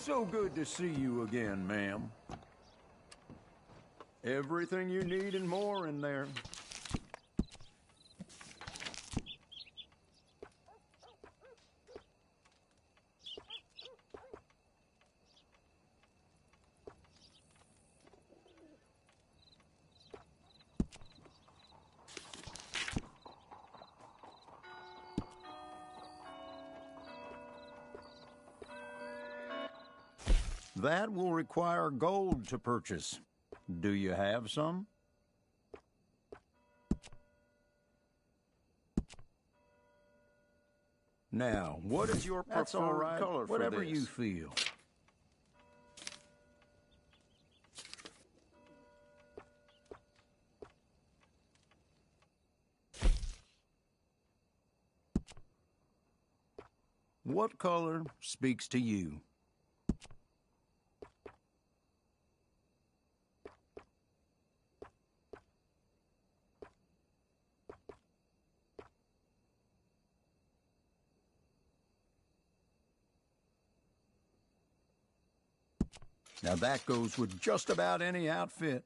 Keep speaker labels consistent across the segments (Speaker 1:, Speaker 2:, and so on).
Speaker 1: So good to see you again, ma'am. Everything you need and more in there. That will require gold to purchase. Do you have some? Now, what is your
Speaker 2: That's all right.
Speaker 1: color for
Speaker 2: Whatever
Speaker 1: this?
Speaker 2: you
Speaker 1: feel. What color speaks to you? Now that goes with just about any outfit.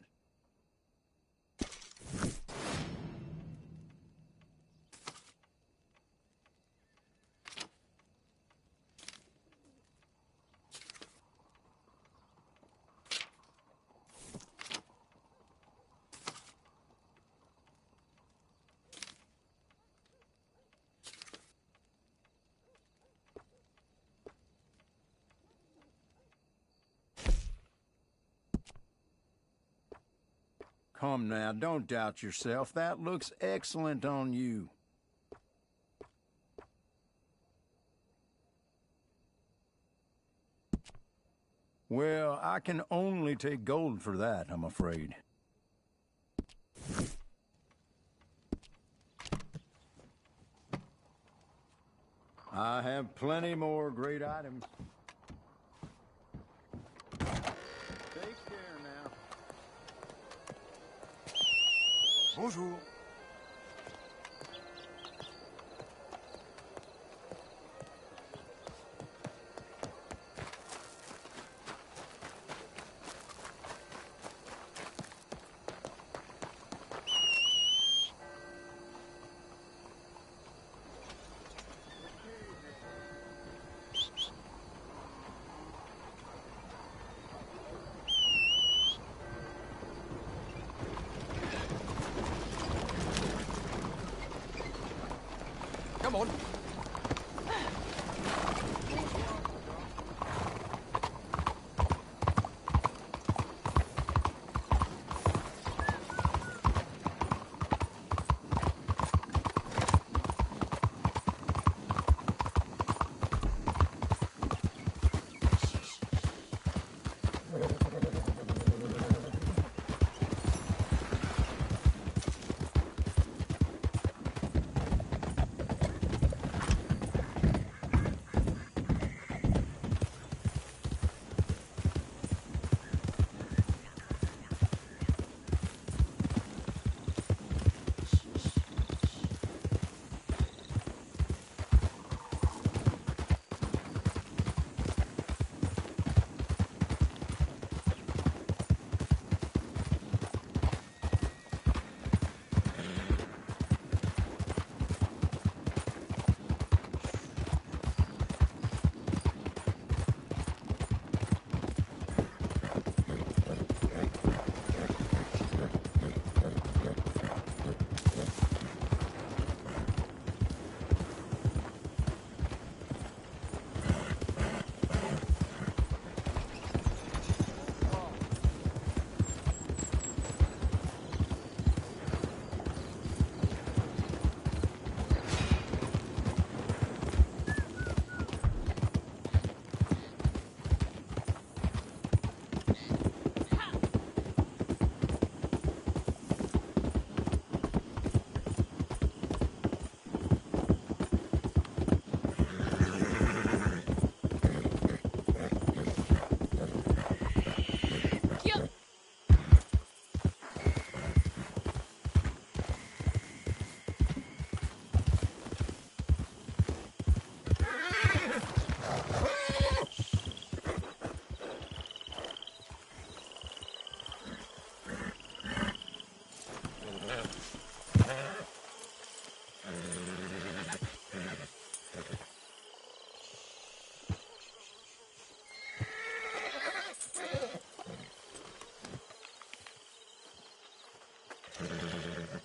Speaker 1: Now, don't doubt yourself. That looks excellent on you. Well, I can only take gold for that, I'm afraid. I have plenty more great items.
Speaker 3: Bonjour.
Speaker 2: Jesus.